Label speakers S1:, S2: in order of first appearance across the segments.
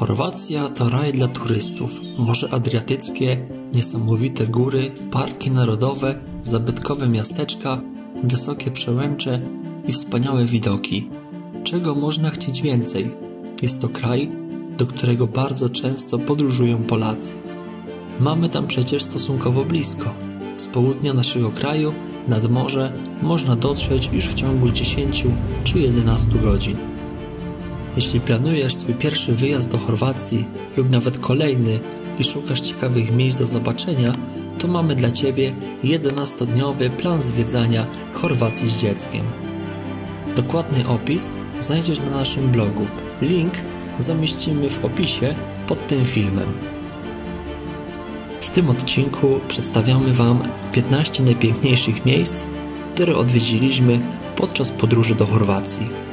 S1: Chorwacja to raj dla turystów. Morze Adriatyckie, niesamowite góry, parki narodowe, zabytkowe miasteczka, wysokie przełęcze i wspaniałe widoki. Czego można chcieć więcej? Jest to kraj, do którego bardzo często podróżują Polacy. Mamy tam przecież stosunkowo blisko. Z południa naszego kraju nad morze można dotrzeć już w ciągu 10 czy 11 godzin. Jeśli planujesz swój pierwszy wyjazd do Chorwacji lub nawet kolejny i szukasz ciekawych miejsc do zobaczenia, to mamy dla Ciebie 11-dniowy plan zwiedzania Chorwacji z dzieckiem. Dokładny opis znajdziesz na naszym blogu. Link zamieścimy w opisie pod tym filmem. W tym odcinku przedstawiamy Wam 15 najpiękniejszych miejsc, które odwiedziliśmy podczas podróży do Chorwacji.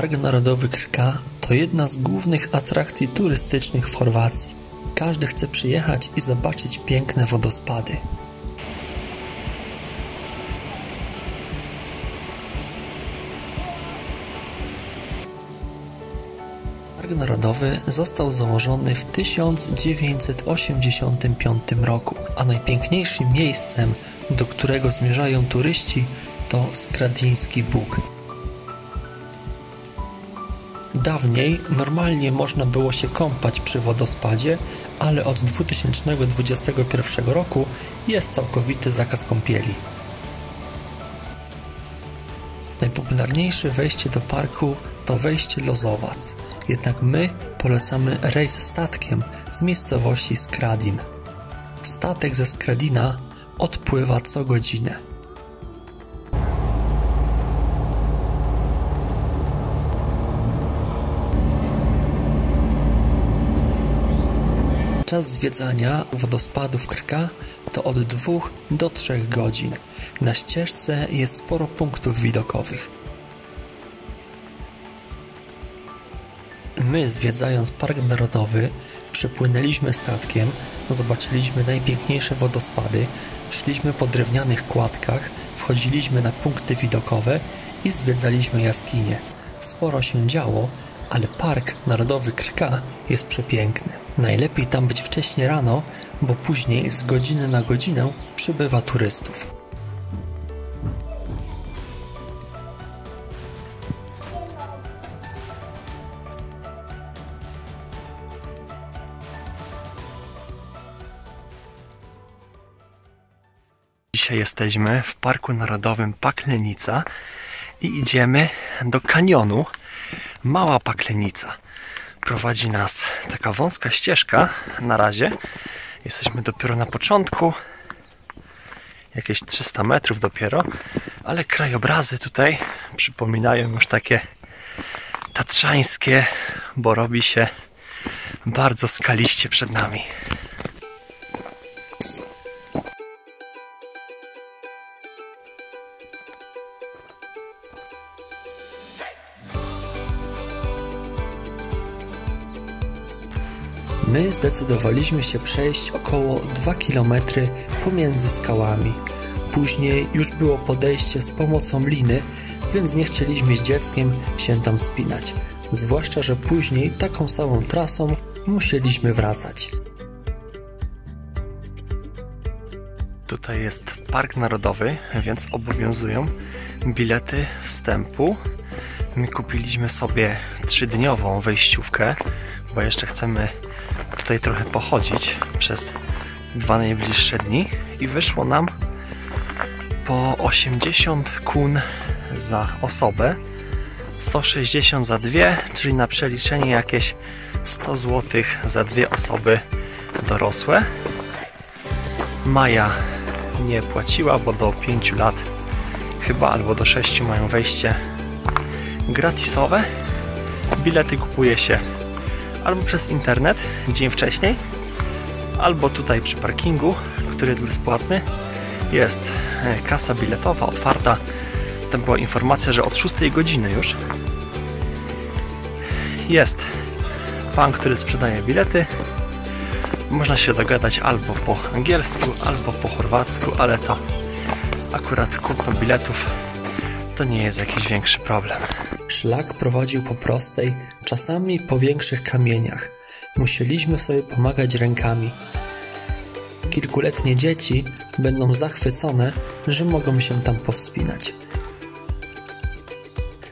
S1: Park Narodowy Krka to jedna z głównych atrakcji turystycznych w Chorwacji. Każdy chce przyjechać i zobaczyć piękne wodospady. Park Narodowy został założony w 1985 roku, a najpiękniejszym miejscem, do którego zmierzają turyści, to Skradiński Bóg. Dawniej normalnie można było się kąpać przy wodospadzie, ale od 2021 roku jest całkowity zakaz kąpieli. Najpopularniejsze wejście do parku to wejście Lozowac, jednak my polecamy rejs statkiem z miejscowości Skradin. Statek ze Skradina odpływa co godzinę. Czas zwiedzania wodospadów Krka to od 2 do 3 godzin. Na ścieżce jest sporo punktów widokowych. My, zwiedzając Park Narodowy, przypłynęliśmy statkiem, zobaczyliśmy najpiękniejsze wodospady, szliśmy po drewnianych kładkach, wchodziliśmy na punkty widokowe i zwiedzaliśmy jaskinie. Sporo się działo, ale Park Narodowy Krka jest przepiękny. Najlepiej tam być wcześnie rano, bo później z godziny na godzinę przybywa turystów. Dzisiaj jesteśmy w Parku Narodowym Paklenica i idziemy do kanionu Mała Paklenica. Prowadzi nas taka wąska ścieżka na razie. Jesteśmy dopiero na początku. Jakieś 300 metrów dopiero, ale krajobrazy tutaj przypominają już takie tatrzańskie, bo robi się bardzo skaliście przed nami. My zdecydowaliśmy się przejść około 2 km pomiędzy skałami. Później już było podejście z pomocą liny, więc nie chcieliśmy z dzieckiem się tam spinać. Zwłaszcza, że później taką samą trasą musieliśmy wracać. Tutaj jest Park Narodowy, więc obowiązują bilety wstępu. My kupiliśmy sobie trzydniową wejściówkę, bo jeszcze chcemy tutaj trochę pochodzić przez dwa najbliższe dni i wyszło nam po 80 kun za osobę 160 za dwie, czyli na przeliczenie jakieś 100 zł za dwie osoby dorosłe. Maja nie płaciła, bo do 5 lat chyba albo do 6 mają wejście gratisowe. Bilety kupuje się albo przez internet dzień wcześniej, albo tutaj przy parkingu, który jest bezpłatny. Jest e, kasa biletowa otwarta. Tam była informacja, że od 6 godziny już jest pan, który sprzedaje bilety. Można się dogadać albo po angielsku, albo po chorwacku, ale to akurat kupno biletów to nie jest jakiś większy problem. Szlak prowadził po prostej, czasami po większych kamieniach. Musieliśmy sobie pomagać rękami. Kilkuletnie dzieci będą zachwycone, że mogą się tam powspinać.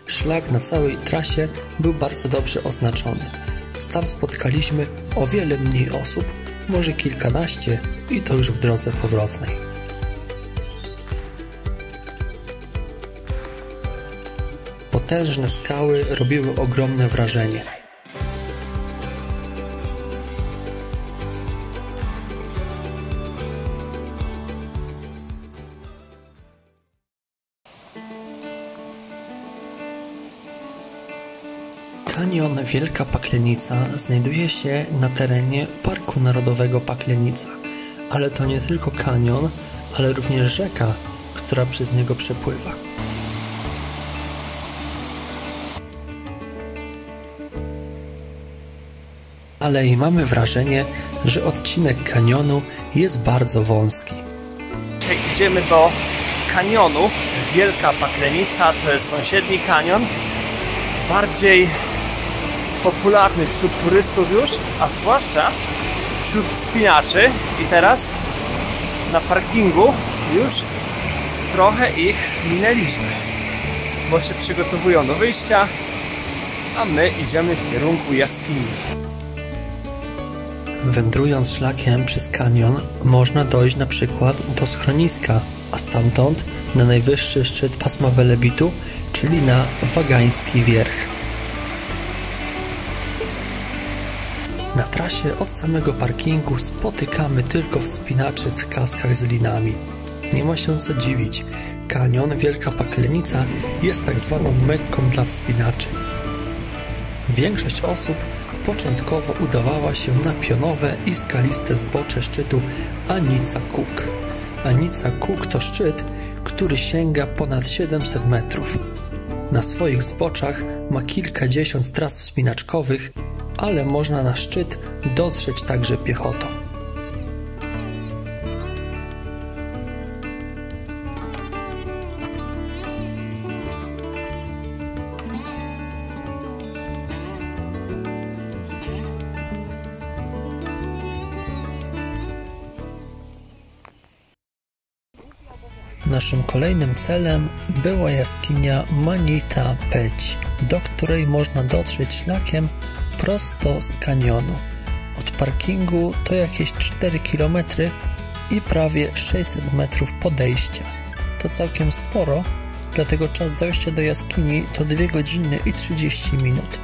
S1: Szlak na całej trasie był bardzo dobrze oznaczony. Tam spotkaliśmy o wiele mniej osób, może kilkanaście i to już w drodze powrotnej. Potężne skały robiły ogromne wrażenie. Kanion Wielka Paklenica znajduje się na terenie Parku Narodowego Paklenica, ale to nie tylko kanion, ale również rzeka, która przez niego przepływa. Ale i mamy wrażenie, że odcinek kanionu jest bardzo wąski.
S2: Idziemy do kanionu Wielka Paklenica, to jest sąsiedni kanion. Bardziej popularny wśród turystów już, a zwłaszcza wśród wspinaczy. I teraz na parkingu już trochę ich minęliśmy, bo się przygotowują do wyjścia, a my idziemy w kierunku jaskini.
S1: Wędrując szlakiem przez kanion można dojść na przykład do schroniska, a stamtąd na najwyższy szczyt pasma Welebitu, czyli na Wagański Wierch. Na trasie od samego parkingu spotykamy tylko wspinaczy w kaskach z linami. Nie ma się co dziwić. Kanion Wielka Paklenica jest tak zwaną mekką dla wspinaczy. Większość osób początkowo udawała się na pionowe i skaliste zbocze szczytu Anica Cook. Anica Cook to szczyt, który sięga ponad 700 metrów. Na swoich zboczach ma kilkadziesiąt tras wspinaczkowych ale można na szczyt dotrzeć także piechotą. Naszym kolejnym celem była jaskinia Manita Peć, do której można dotrzeć szlakiem prosto z kanionu. Od parkingu to jakieś 4 km i prawie 600 metrów podejścia. To całkiem sporo, dlatego czas dojścia do jaskini to 2 godziny i 30 minut.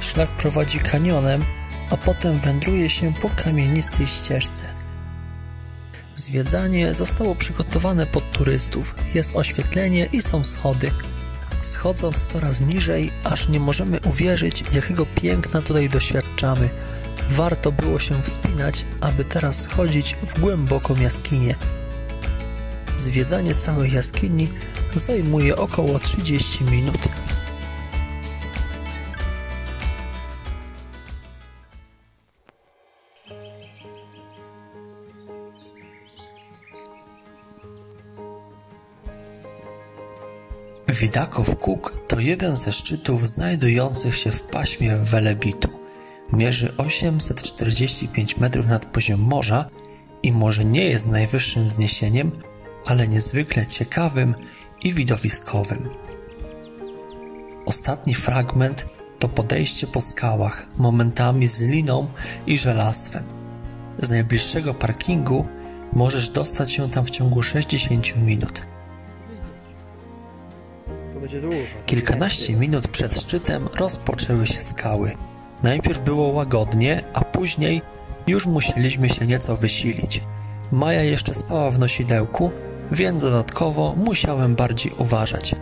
S1: Szlak prowadzi kanionem, a potem wędruje się po kamienistej ścieżce. Zwiedzanie zostało przygotowane pod turystów, jest oświetlenie i są schody. Schodząc coraz niżej, aż nie możemy uwierzyć, jakiego piękna tutaj doświadczamy. Warto było się wspinać, aby teraz schodzić w głęboką jaskinię. Zwiedzanie całej jaskini zajmuje około 30 minut. Widakow Kuk to jeden ze szczytów znajdujących się w paśmie Welebitu. Mierzy 845 metrów nad poziom morza i może nie jest najwyższym wzniesieniem, ale niezwykle ciekawym i widowiskowym. Ostatni fragment to podejście po skałach, momentami z liną i żelastwem. Z najbliższego parkingu możesz dostać się tam w ciągu 60 minut. Kilkanaście minut przed szczytem rozpoczęły się skały. Najpierw było łagodnie, a później już musieliśmy się nieco wysilić. Maja jeszcze spała w nosidełku, więc dodatkowo musiałem bardziej uważać.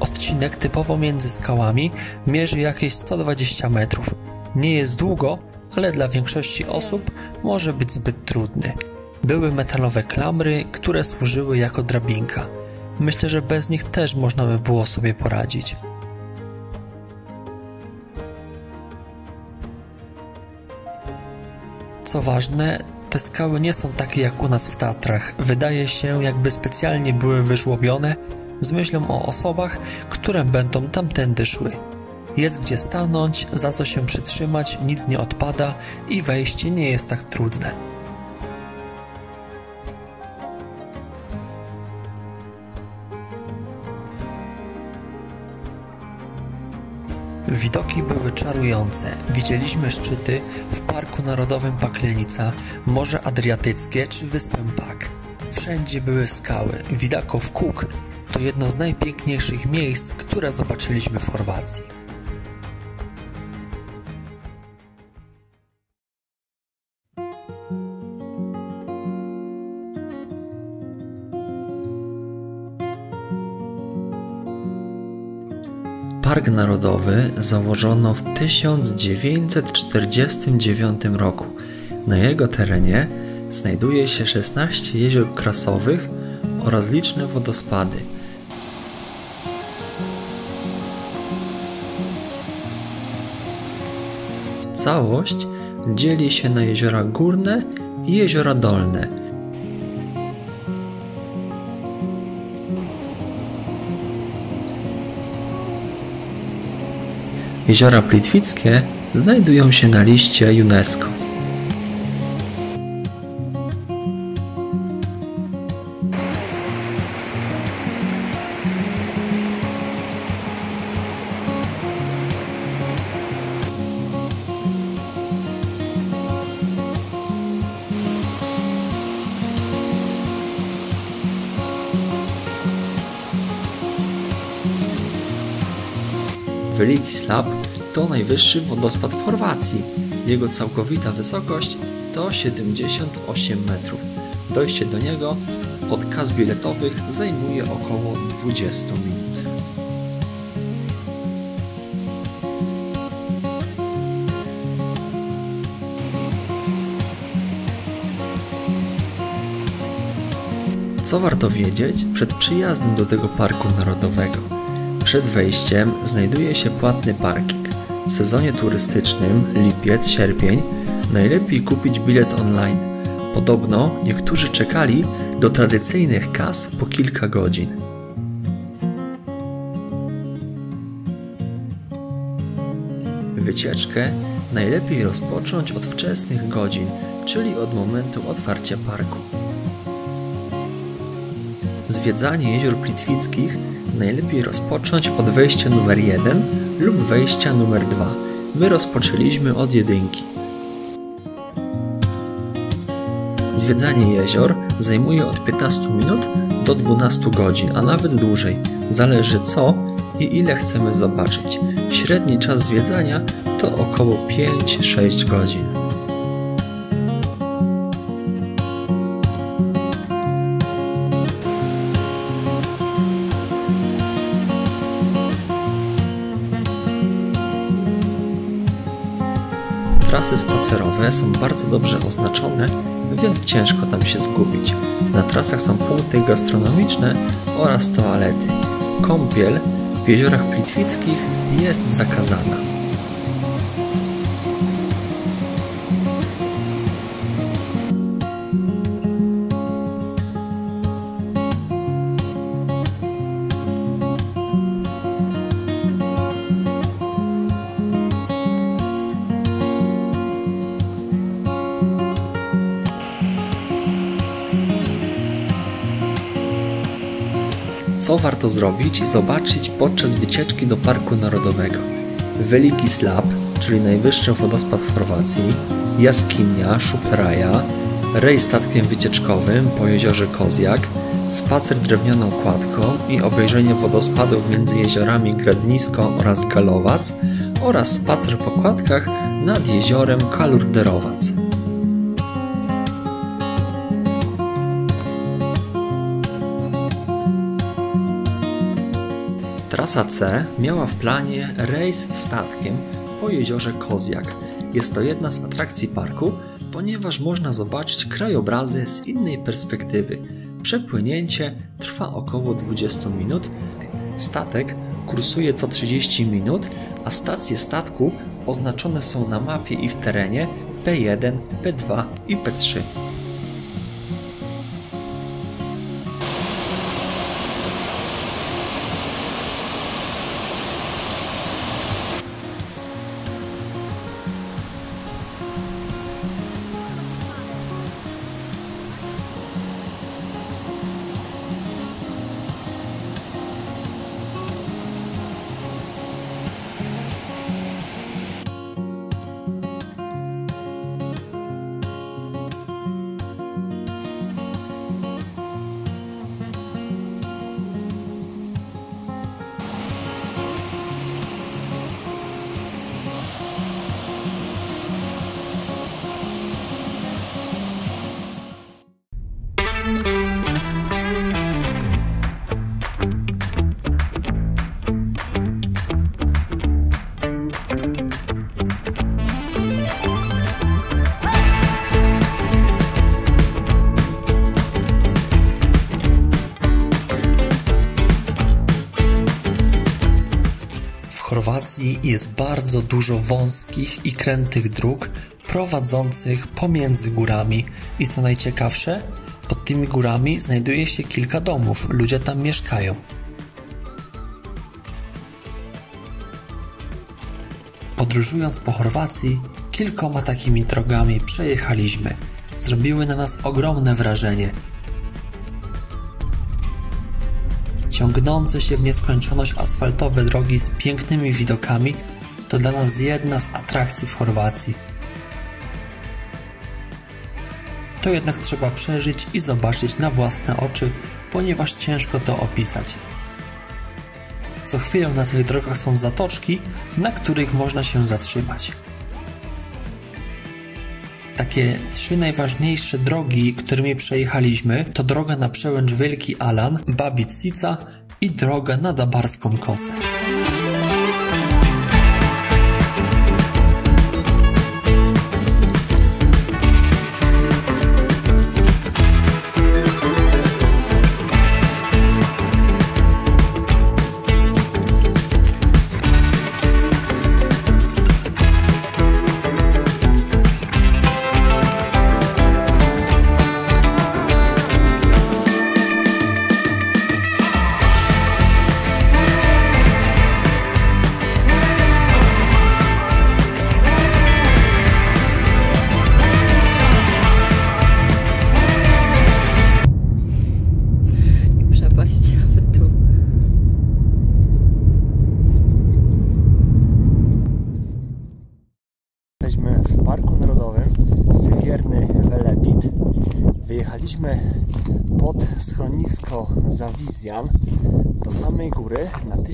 S1: Odcinek typowo między skałami mierzy jakieś 120 metrów. Nie jest długo, ale dla większości osób może być zbyt trudny. Były metalowe klamry, które służyły jako drabinka. Myślę, że bez nich też można by było sobie poradzić. Co ważne, te skały nie są takie jak u nas w Tatrach. Wydaje się, jakby specjalnie były wyżłobione z myślą o osobach, które będą tamtędy szły. Jest gdzie stanąć, za co się przytrzymać, nic nie odpada i wejście nie jest tak trudne. Widoki były czarujące. Widzieliśmy szczyty w Parku Narodowym Paklenica, Morze Adriatyckie czy wyspę Pak. Wszędzie były skały. Widakow Kuk to jedno z najpiękniejszych miejsc, które zobaczyliśmy w Chorwacji. Park Narodowy założono w 1949 roku. Na jego terenie znajduje się 16 jezior krasowych oraz liczne wodospady. Całość dzieli się na jeziora górne i jeziora dolne – Jeziora Plitwickie znajdują się na liście UNESCO. To najwyższy wodospad w Chorwacji. Jego całkowita wysokość to 78 metrów. Dojście do niego od kas biletowych zajmuje około 20 minut. Co warto wiedzieć przed przyjazdem do tego parku narodowego? Przed wejściem znajduje się płatny parking. W sezonie turystycznym lipiec-sierpień najlepiej kupić bilet online. Podobno niektórzy czekali do tradycyjnych kas po kilka godzin. Wycieczkę najlepiej rozpocząć od wczesnych godzin, czyli od momentu otwarcia parku. Zwiedzanie jezior plitwickich najlepiej rozpocząć od wejścia numer 1 lub wejścia numer 2. My rozpoczęliśmy od jedynki. Zwiedzanie jezior zajmuje od 15 minut do 12 godzin, a nawet dłużej. Zależy co i ile chcemy zobaczyć. Średni czas zwiedzania to około 5-6 godzin. Trasy spacerowe są bardzo dobrze oznaczone, więc ciężko tam się zgubić. Na trasach są punkty gastronomiczne oraz toalety. Kąpiel w jeziorach plitwickich jest zakazana. Co warto zrobić i zobaczyć podczas wycieczki do Parku Narodowego? Veliki Slap, czyli najwyższy wodospad w Chorwacji, jaskinia Szupraja, rej statkiem wycieczkowym po jeziorze Kozjak, spacer drewnianą kładką i obejrzenie wodospadów między jeziorami Gradnisko oraz Galowac oraz spacer po kładkach nad jeziorem Kalurderowac. Trasa C miała w planie rejs statkiem po jeziorze Kozjak. Jest to jedna z atrakcji parku, ponieważ można zobaczyć krajobrazy z innej perspektywy. Przepłynięcie trwa około 20 minut. Statek kursuje co 30 minut, a stacje statku oznaczone są na mapie i w terenie P1, P2 i P3. Chorwacji jest bardzo dużo wąskich i krętych dróg prowadzących pomiędzy górami i co najciekawsze, pod tymi górami znajduje się kilka domów, ludzie tam mieszkają. Podróżując po Chorwacji, kilkoma takimi drogami przejechaliśmy. Zrobiły na nas ogromne wrażenie. Ciągnące się w nieskończoność asfaltowe drogi z pięknymi widokami to dla nas jedna z atrakcji w Chorwacji. To jednak trzeba przeżyć i zobaczyć na własne oczy, ponieważ ciężko to opisać. Co chwilę na tych drogach są zatoczki, na których można się zatrzymać. Takie trzy najważniejsze drogi, którymi przejechaliśmy, to droga na przełęcz Wielki Alan, Babic-Sica i droga na Dabarską Kosę.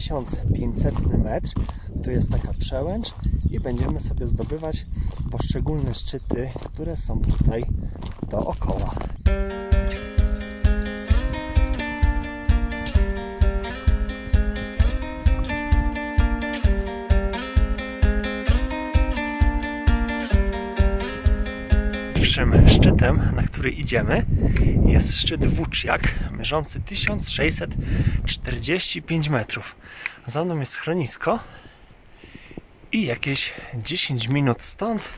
S2: 1500 metr. Tu jest taka przełęcz i będziemy sobie zdobywać poszczególne szczyty, które są tutaj dookoła. Pierwszym szczytem, na który idziemy, jest szczyt Włóczjak, mierzący 1645 metrów. Za mną jest schronisko i jakieś 10 minut stąd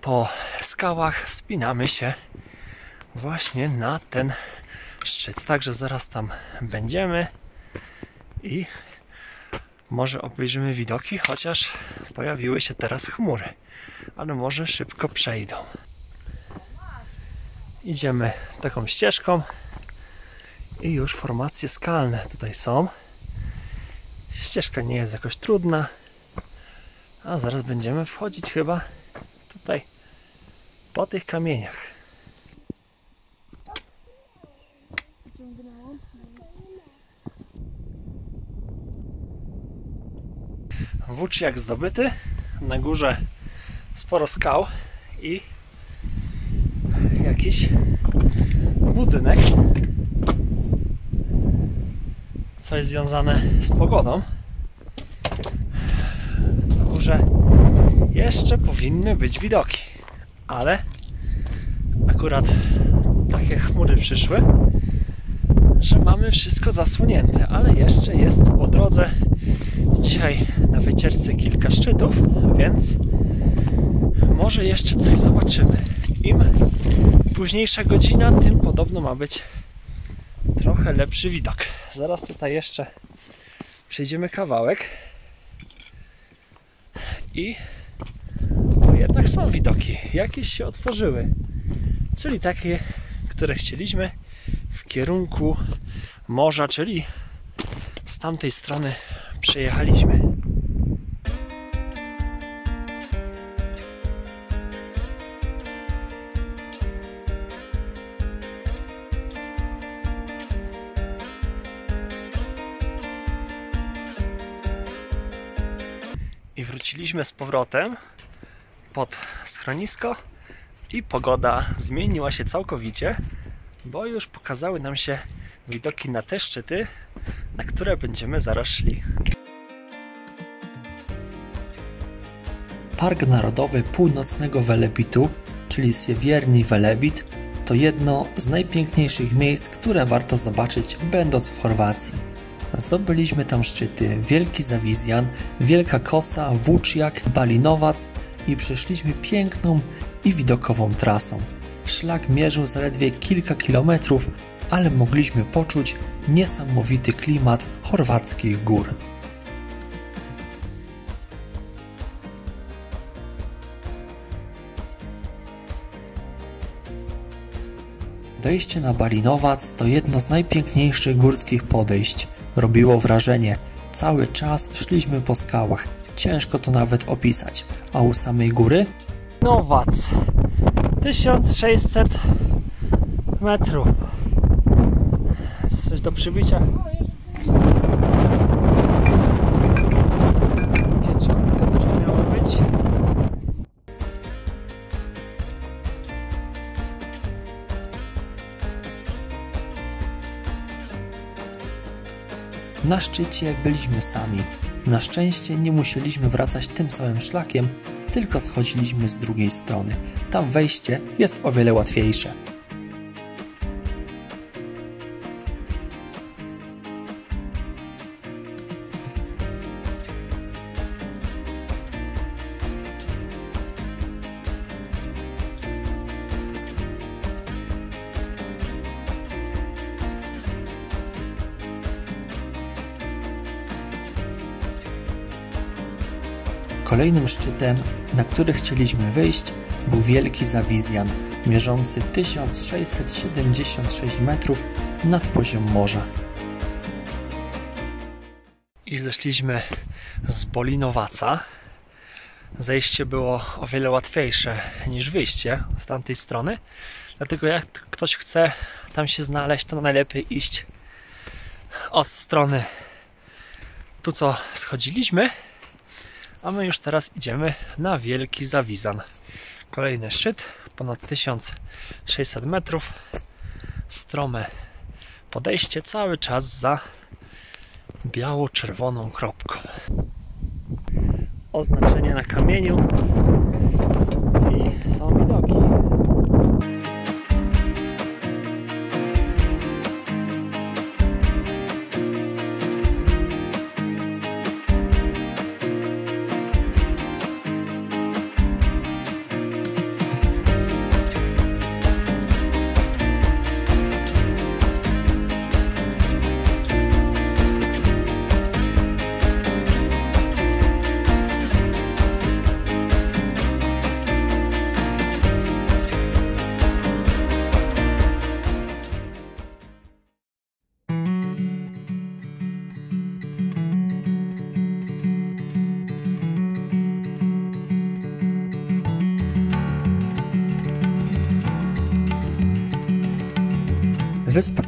S2: po skałach wspinamy się właśnie na ten szczyt. Także zaraz tam będziemy i może obejrzymy widoki, chociaż pojawiły się teraz chmury, ale może szybko przejdą. Idziemy taką ścieżką i już formacje skalne tutaj są. Ścieżka nie jest jakoś trudna, a zaraz będziemy wchodzić chyba tutaj po tych kamieniach. Włóczniak zdobyty. Na górze sporo skał i jakiś budynek. Coś związane z pogodą. Na górze jeszcze powinny być widoki, ale akurat takie chmury przyszły, że mamy wszystko zasłonięte, ale jeszcze jest po drodze dzisiaj wycieczce kilka szczytów, więc może jeszcze coś zobaczymy. Im późniejsza godzina, tym podobno ma być trochę lepszy widok. Zaraz tutaj jeszcze przejdziemy kawałek i jednak są widoki, jakieś się otworzyły, czyli takie, które chcieliśmy w kierunku morza, czyli z tamtej strony przejechaliśmy. Wróciliśmy z powrotem pod schronisko i pogoda zmieniła się całkowicie, bo już pokazały nam się widoki na te szczyty, na które będziemy zaraz szli.
S1: Park Narodowy Północnego Welebitu, czyli Siewierni Welebit, to jedno z najpiękniejszych miejsc, które warto zobaczyć będąc w Chorwacji. Zdobyliśmy tam szczyty Wielki Zawizjan, Wielka Kosa, Włóczjak, Balinowac i przeszliśmy piękną i widokową trasą. Szlak mierzył zaledwie kilka kilometrów, ale mogliśmy poczuć niesamowity klimat chorwackich gór. Dojście na Balinowac to jedno z najpiękniejszych górskich podejść. Robiło wrażenie. Cały czas szliśmy po skałach. Ciężko to nawet opisać. A u samej góry?
S2: Nowac 1600 metrów. Jest coś do przybicia?
S1: Na szczycie byliśmy sami. Na szczęście nie musieliśmy wracać tym samym szlakiem, tylko schodziliśmy z drugiej strony. Tam wejście jest o wiele łatwiejsze. Kolejnym szczytem, na który chcieliśmy wyjść, był Wielki Zawizjan, mierzący 1676 metrów nad poziom morza.
S2: I zeszliśmy z Bolinowaca. Zejście było o wiele łatwiejsze niż wyjście z tamtej strony. Dlatego jak ktoś chce tam się znaleźć, to najlepiej iść od strony tu co schodziliśmy, a my już teraz idziemy na Wielki Zawizan. Kolejny szczyt, ponad 1600 metrów. Strome podejście cały czas za biało-czerwoną kropką. Oznaczenie na kamieniu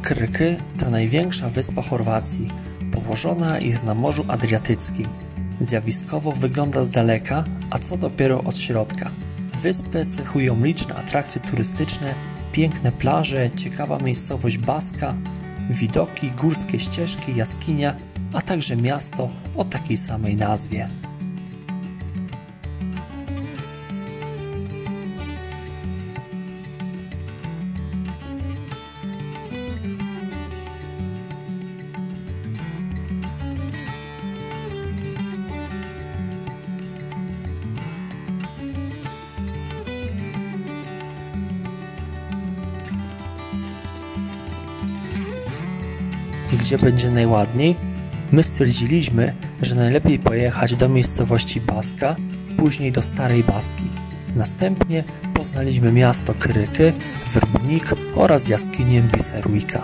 S1: Kryky to największa wyspa Chorwacji. Położona jest na Morzu Adriatyckim. Zjawiskowo wygląda z daleka, a co dopiero od środka. Wyspę cechują liczne atrakcje turystyczne, piękne plaże, ciekawa miejscowość Baska, widoki, górskie ścieżki, jaskinia, a także miasto o takiej samej nazwie. Gdzie będzie najładniej, my stwierdziliśmy, że najlepiej pojechać do miejscowości Baska, później do Starej Baski. Następnie poznaliśmy miasto Kryky, Wrbnik oraz jaskinię Biserwika.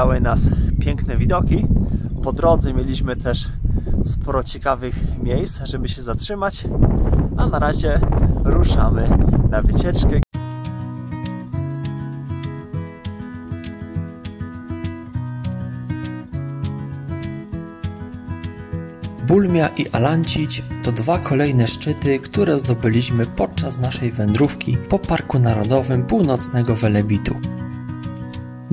S2: Przywitały nas piękne widoki. Po drodze mieliśmy też sporo ciekawych miejsc, żeby się zatrzymać. A na razie ruszamy na wycieczkę.
S1: Bulmia i Alancić to dwa kolejne szczyty, które zdobyliśmy podczas naszej wędrówki po Parku Narodowym Północnego Welebitu.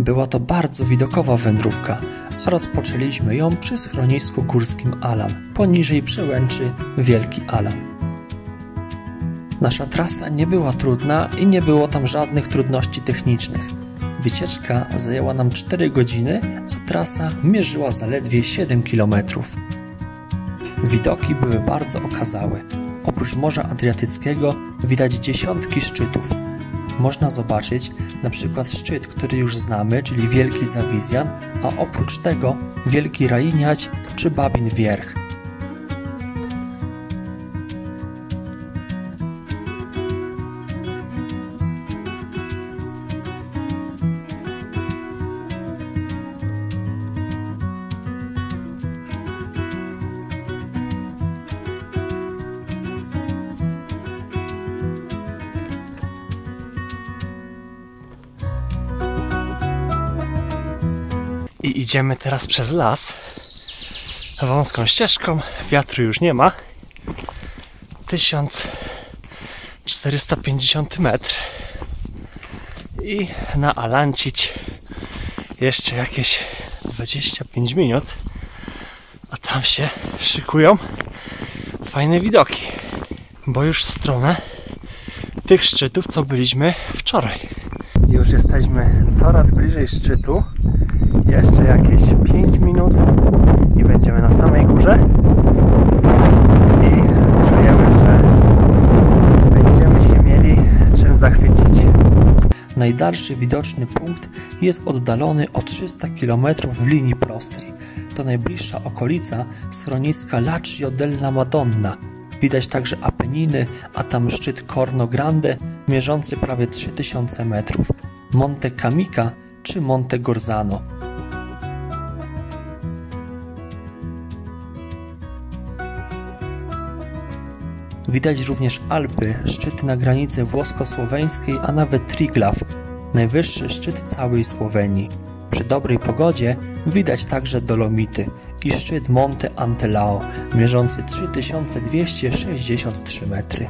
S1: Była to bardzo widokowa wędrówka, a rozpoczęliśmy ją przy schronisku górskim Alan, poniżej przełęczy Wielki Alan. Nasza trasa nie była trudna i nie było tam żadnych trudności technicznych. Wycieczka zajęła nam 4 godziny, a trasa mierzyła zaledwie 7 kilometrów. Widoki były bardzo okazałe. Oprócz Morza Adriatyckiego widać dziesiątki szczytów. Można zobaczyć na przykład szczyt, który już znamy, czyli Wielki Zawizjan, a oprócz tego Wielki Rajiniać czy Babin Wierch.
S2: Idziemy teraz przez las wąską ścieżką. Wiatru już nie ma. 1450 metr. I na Alancić jeszcze jakieś 25 minut. A tam się szykują fajne widoki. Bo już w stronę tych szczytów, co byliśmy wczoraj. Już jesteśmy coraz bliżej szczytu. Jeszcze jakieś 5 minut i będziemy na samej górze. I czujemy, że będziemy się mieli czym zachwycić.
S1: Najdalszy widoczny punkt jest oddalony o 300 km w linii prostej. To najbliższa okolica schroniska Laccio della Madonna. Widać także Apeniny, a tam szczyt Corno Grande mierzący prawie 3000 metrów, Monte Camica czy Monte Gorzano. Widać również Alpy, szczyty na granicy włosko-słoweńskiej, a nawet Triglav, najwyższy szczyt całej Słowenii. Przy dobrej pogodzie widać także Dolomity i szczyt Monte Antelao, mierzący 3263 metry.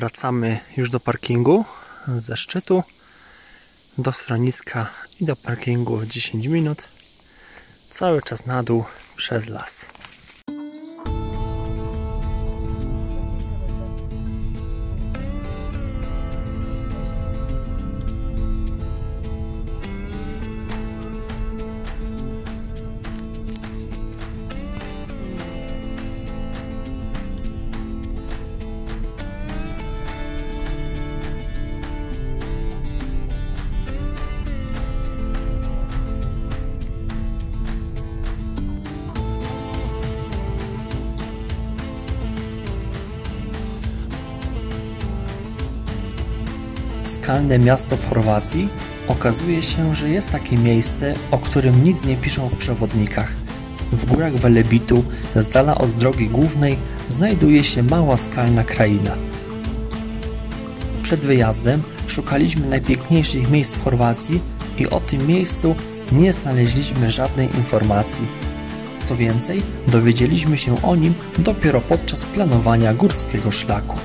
S1: Wracamy już do parkingu ze szczytu do schroniska i do parkingu 10 minut. Cały czas na dół przez las. Skalne miasto w Chorwacji okazuje się, że jest takie miejsce, o którym nic nie piszą w przewodnikach. W górach Velebitu, z dala od drogi głównej, znajduje się mała skalna kraina. Przed wyjazdem szukaliśmy najpiękniejszych miejsc w Chorwacji i o tym miejscu nie znaleźliśmy żadnej informacji. Co więcej, dowiedzieliśmy się o nim dopiero podczas planowania górskiego szlaku.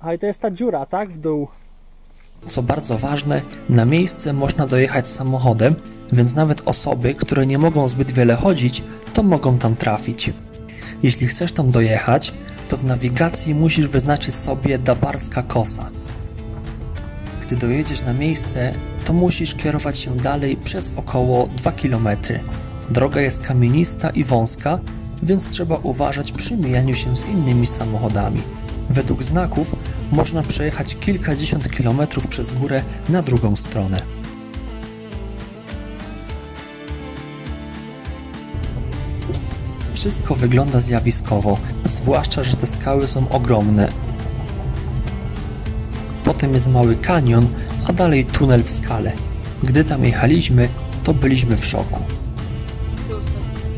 S2: Ale to jest ta dziura, tak? W dół.
S1: Co bardzo ważne, na miejsce można dojechać samochodem, więc nawet osoby, które nie mogą zbyt wiele chodzić, to mogą tam trafić. Jeśli chcesz tam dojechać, to w nawigacji musisz wyznaczyć sobie Dabarska Kosa. Gdy dojedziesz na miejsce, to musisz kierować się dalej przez około 2 km. Droga jest kamienista i wąska, więc trzeba uważać przy mijaniu się z innymi samochodami. Według znaków można przejechać kilkadziesiąt kilometrów przez górę na drugą stronę. Wszystko wygląda zjawiskowo, zwłaszcza, że te skały są ogromne. Potem jest mały kanion, a dalej tunel w skale. Gdy tam jechaliśmy, to byliśmy w szoku.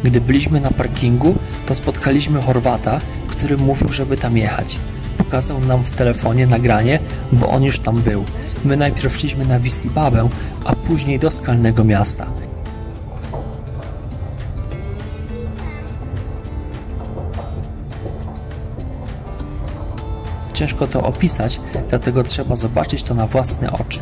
S1: Gdy byliśmy na parkingu, to spotkaliśmy Chorwata, który mówił, żeby tam jechać. Pokazał nam w telefonie nagranie, bo on już tam był. My najpierw szliśmy na Wisibabę, a później do skalnego miasta. Ciężko to opisać, dlatego trzeba zobaczyć to na własne oczy.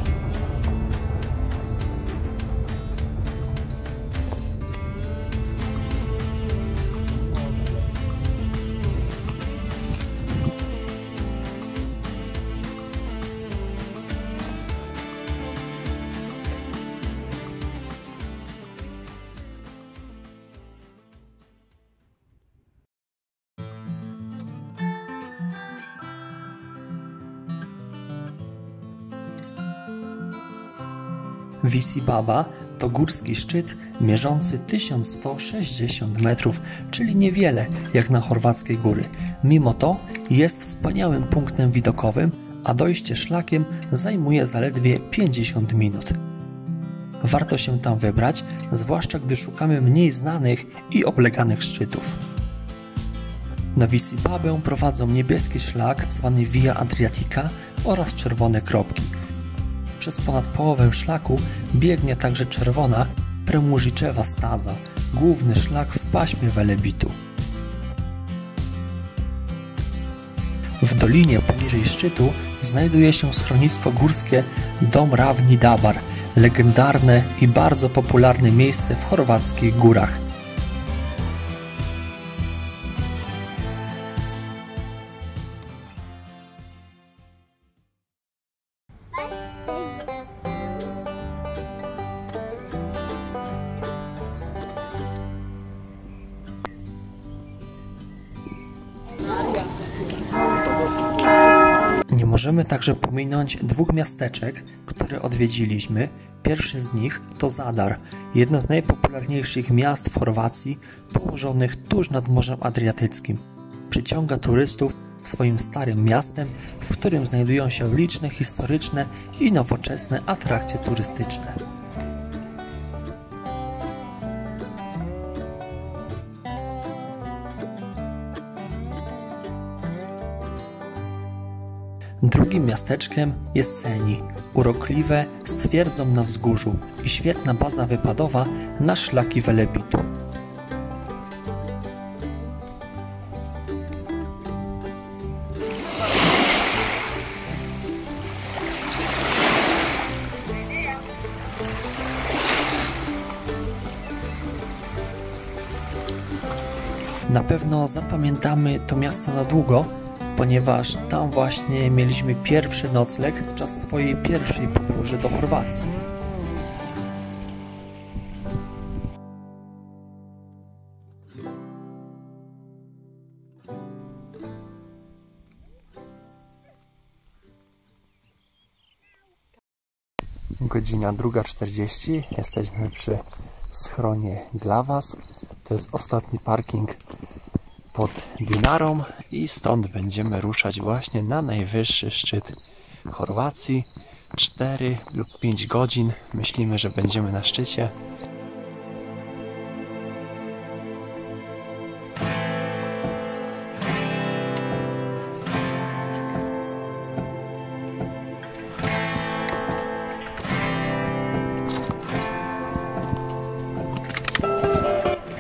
S1: Wisi Baba To górski szczyt mierzący 1160 metrów, czyli niewiele jak na chorwackie góry. Mimo to jest wspaniałym punktem widokowym, a dojście szlakiem zajmuje zaledwie 50 minut. Warto się tam wybrać, zwłaszcza gdy szukamy mniej znanych i obleganych szczytów. Na Wisipabę prowadzą niebieski szlak zwany Via Adriatica oraz czerwone kropki. Przez ponad połowę szlaku biegnie także czerwona Premuriczewa Staza, główny szlak w paśmie Welebitu. W dolinie poniżej szczytu znajduje się schronisko górskie Dom Ravni Dabar, legendarne i bardzo popularne miejsce w chorwackich górach. Możemy także pominąć dwóch miasteczek, które odwiedziliśmy. Pierwszy z nich to Zadar, jedno z najpopularniejszych miast w Chorwacji, położonych tuż nad Morzem Adriatyckim. Przyciąga turystów swoim starym miastem, w którym znajdują się liczne historyczne i nowoczesne atrakcje turystyczne. Drugim miasteczkiem jest Seni, urokliwe z twierdzą na wzgórzu i świetna baza wypadowa na szlaki Welebitu. Na pewno zapamiętamy to miasto na długo, ponieważ tam właśnie mieliśmy pierwszy nocleg podczas swojej pierwszej podróży do Chorwacji. Godzina 2.40. Jesteśmy przy schronie Glawas. To jest ostatni parking pod Dinarą i stąd będziemy ruszać właśnie na najwyższy szczyt Chorwacji. 4 lub 5 godzin myślimy, że będziemy na szczycie.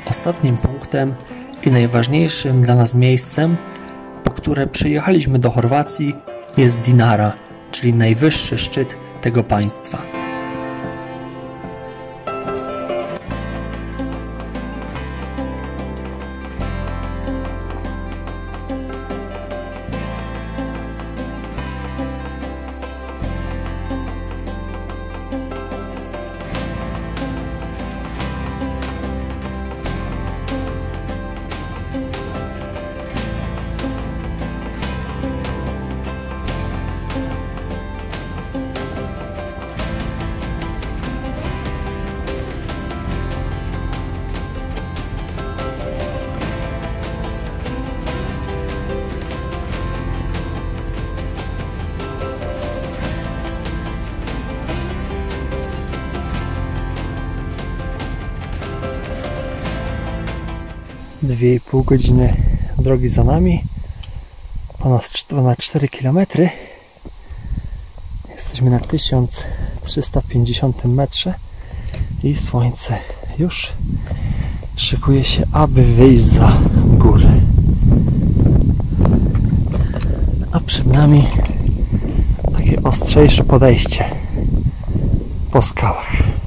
S1: Ostatnim punktem i najważniejszym dla nas miejscem, po które przyjechaliśmy do Chorwacji, jest Dinara, czyli najwyższy szczyt tego państwa. Dwie i pół godziny drogi za nami. Ponad, ponad 4 km. Jesteśmy na 1350 metrze i słońce już szykuje się, aby wyjść za górę. A przed nami takie ostrzejsze podejście po skałach.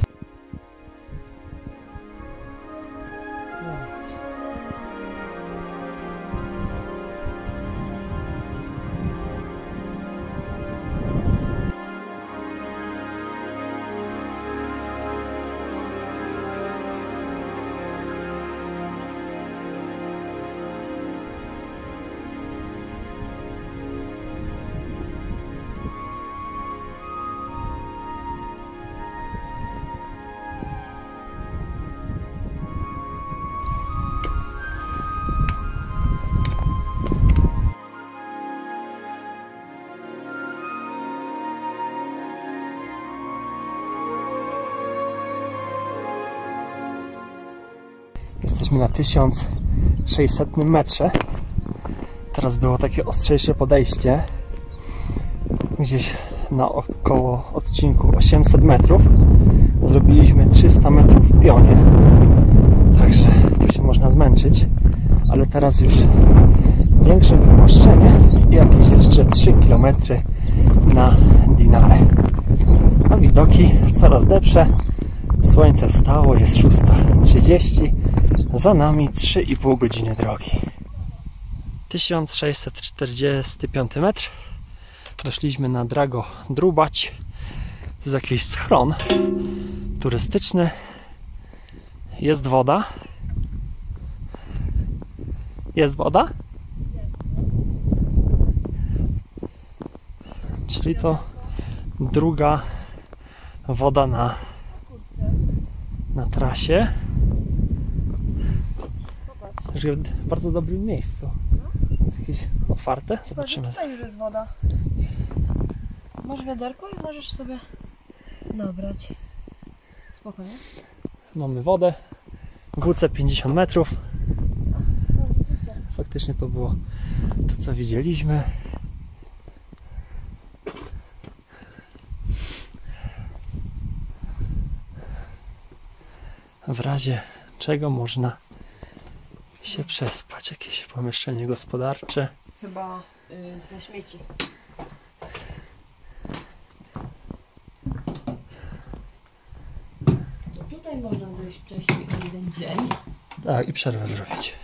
S2: 1600 metrze. Teraz było takie ostrzejsze podejście. Gdzieś na około odcinku 800 metrów. Zrobiliśmy 300 metrów w pionie. Także tu się można zmęczyć. Ale teraz już większe wypuszczenie i jakieś jeszcze 3 km na Dinarę. A widoki coraz lepsze. Słońce wstało, jest 6.30. Za nami 3,5 godziny drogi. 1645 metr. Doszliśmy na Drago Drubać. To jest jakiś schron turystyczny. Jest woda. Jest woda? Czyli to druga woda na, na trasie. Także w bardzo dobrym miejscu. Jest jakieś otwarte? Zobaczymy.
S3: Tutaj już jest woda. Masz wiaderko i możesz sobie nabrać. Spokojnie.
S2: Mamy wodę. WC 50 metrów. Faktycznie to było to, co widzieliśmy. W razie czego można się przespać. Jakieś pomieszczenie gospodarcze.
S3: Chyba y, na śmieci. To tutaj można dojść wcześniej o jeden dzień.
S2: Tak, i przerwę zrobić.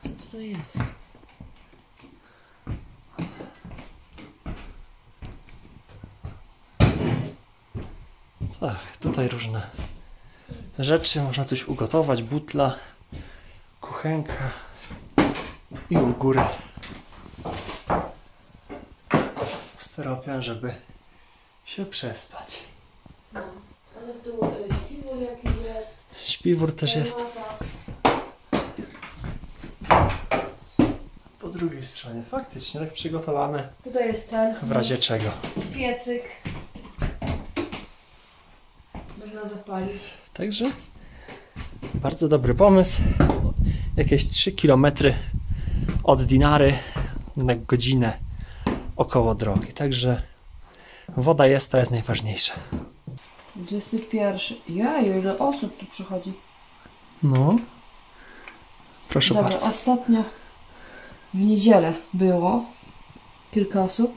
S3: Co tutaj jest?
S2: Tak, tutaj różne rzeczy. Można coś ugotować. Butla, kuchenka i u góry styropian, żeby się przespać.
S3: Ale śpiwór jakiś jest.
S2: Śpiwór też jest po drugiej stronie. Faktycznie tak przygotowane
S3: Tutaj jest ten
S2: w razie czego.
S3: piecyk. Można zapalić.
S2: Także bardzo dobry pomysł. Jakieś 3 km od Dinary na godzinę około drogi. Także woda jest, to jest najważniejsze.
S3: 21. Jaju, ile osób tu przychodzi.
S2: No. Proszę
S3: Dobra,
S2: bardzo.
S3: ostatnio w niedzielę było kilka osób.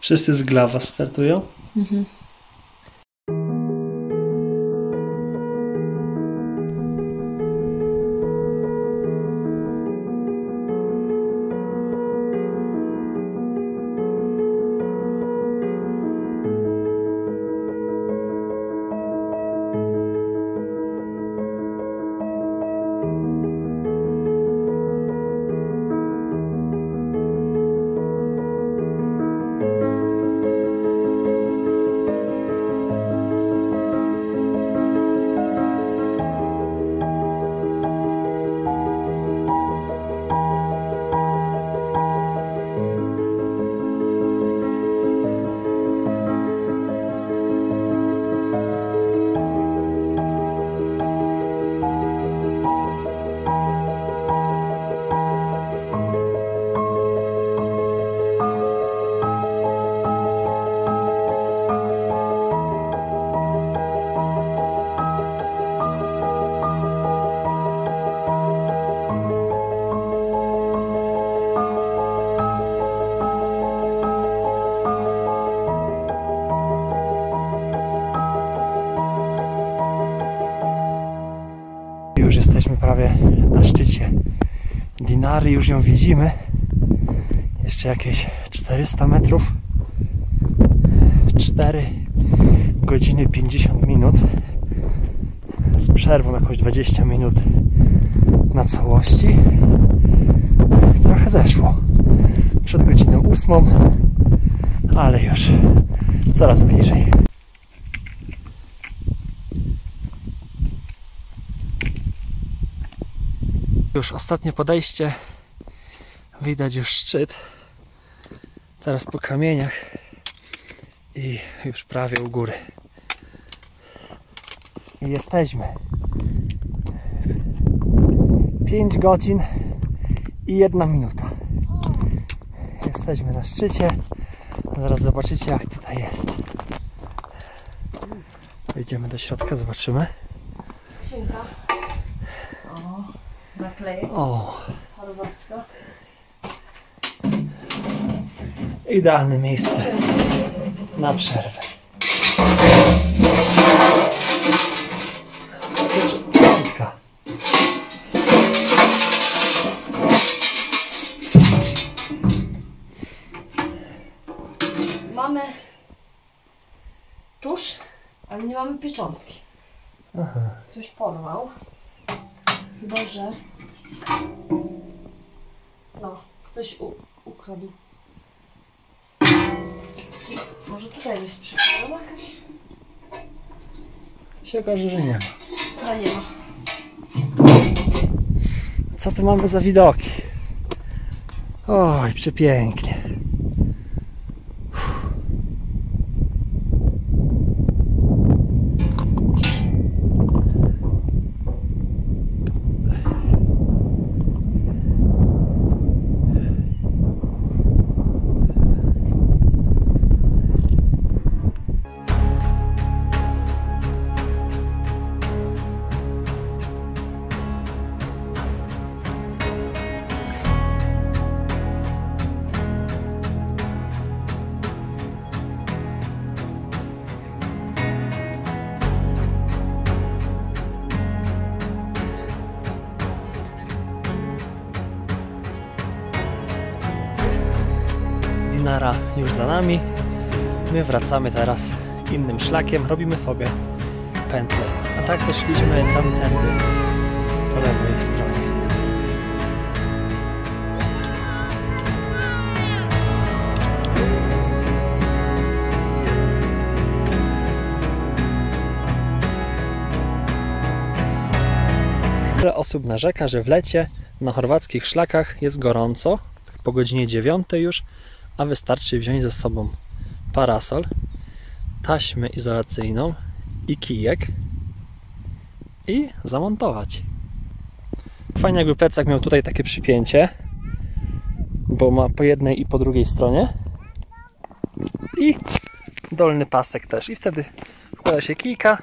S2: Wszyscy z Glawa startują.
S3: Mhm.
S2: Dinary, już ją widzimy. Jeszcze jakieś 400 metrów. 4 godziny 50 minut. Z przerwą jakąś 20 minut na całości. Trochę zeszło. Przed godziną 8, ale już coraz bliżej. Już ostatnie podejście. Widać już szczyt. Teraz po kamieniach I już prawie u góry. I jesteśmy. 5 godzin i jedna minuta. Jesteśmy na szczycie. Zaraz zobaczycie jak tutaj jest. Wejdziemy do środka, zobaczymy.
S3: Skrzynka. Naklejek
S2: O,
S3: chorwacka.
S2: idealne miejsce na przerwę. Piątka.
S3: Mamy tusz, ale nie mamy pieczątki.
S2: Aha.
S3: Ktoś porwał. Chyba, że... ktoś u, ukradł. Może tutaj jest przykładowa jakaś?
S2: Się okaże, że nie ma.
S3: Ale nie ma.
S2: Co tu mamy za widoki? Oj, przepięknie. Nami. My wracamy teraz innym szlakiem. Robimy sobie pętlę. A tak też szliśmy tamtędy po lewej stronie. Wiele osób narzeka, że w lecie na chorwackich szlakach jest gorąco, po godzinie 9 już, a wystarczy wziąć ze sobą parasol, taśmę izolacyjną i kijek i zamontować. Fajnie jakby plecak miał tutaj takie przypięcie, bo ma po jednej i po drugiej stronie. I dolny pasek też. I wtedy wkłada się kijka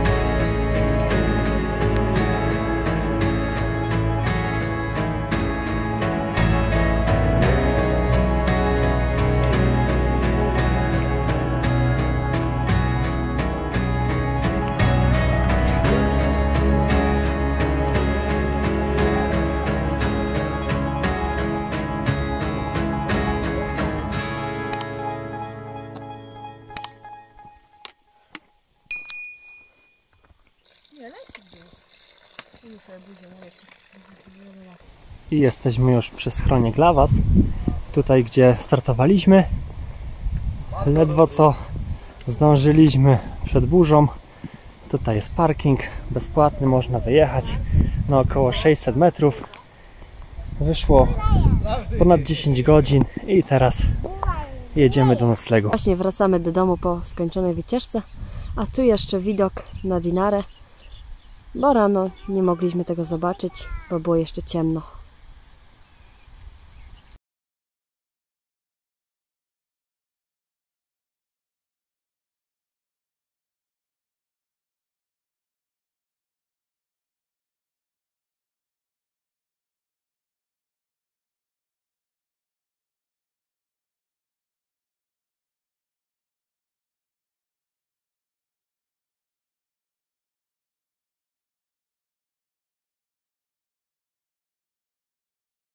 S2: jesteśmy już przy schronie dla Was. Tutaj, gdzie startowaliśmy. Ledwo co zdążyliśmy przed burzą. Tutaj jest parking bezpłatny, można wyjechać na około 600 metrów. Wyszło ponad 10 godzin i teraz jedziemy do noclegu.
S3: Właśnie wracamy do domu po skończonej wycieczce, a tu jeszcze widok na Dinarę, bo rano nie mogliśmy tego zobaczyć, bo było jeszcze ciemno.